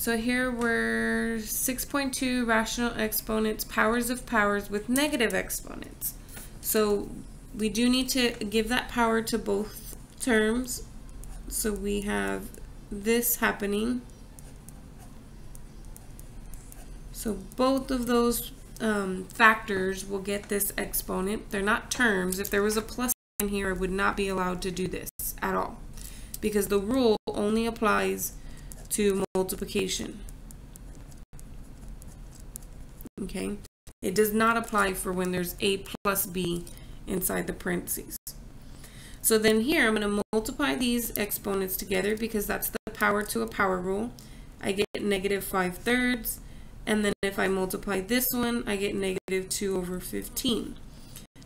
So here we're 6.2 rational exponents, powers of powers with negative exponents. So we do need to give that power to both terms. So we have this happening. So both of those um, factors will get this exponent. They're not terms. If there was a plus sign here, I would not be allowed to do this at all because the rule only applies to multiplication. Okay, it does not apply for when there's a plus b inside the parentheses. So then here I'm going to multiply these exponents together because that's the power to a power rule. I get negative 5 thirds and then if I multiply this one I get negative 2 over 15.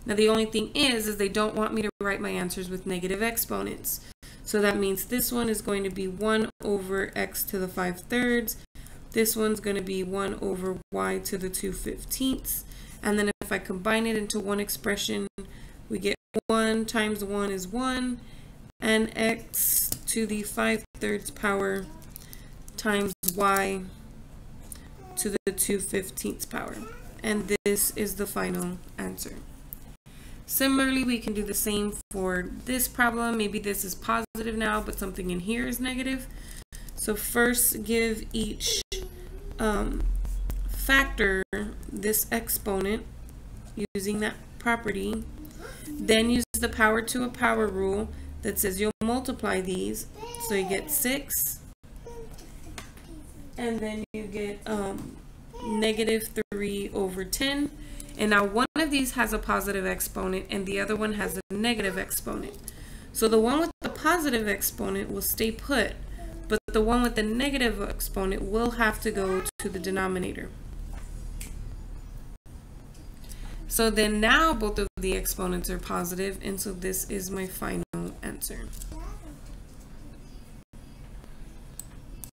Now the only thing is, is they don't want me to write my answers with negative exponents. So that means this one is going to be 1 over x to the 5 thirds. This one's going to be 1 over y to the 2 fifteenths. And then if I combine it into one expression, we get 1 times 1 is 1, and x to the 5 thirds power times y to the 2 fifteenths power. And this is the final answer. Similarly, we can do the same for this problem. Maybe this is positive now, but something in here is negative. So first give each um, factor this exponent using that property. Then use the power to a power rule that says you'll multiply these. So you get 6. And then you get um, negative 3 over 10. And now one of these has a positive exponent and the other one has a negative exponent. So the one with the positive exponent will stay put, but the one with the negative exponent will have to go to the denominator. So then now both of the exponents are positive, and so this is my final answer.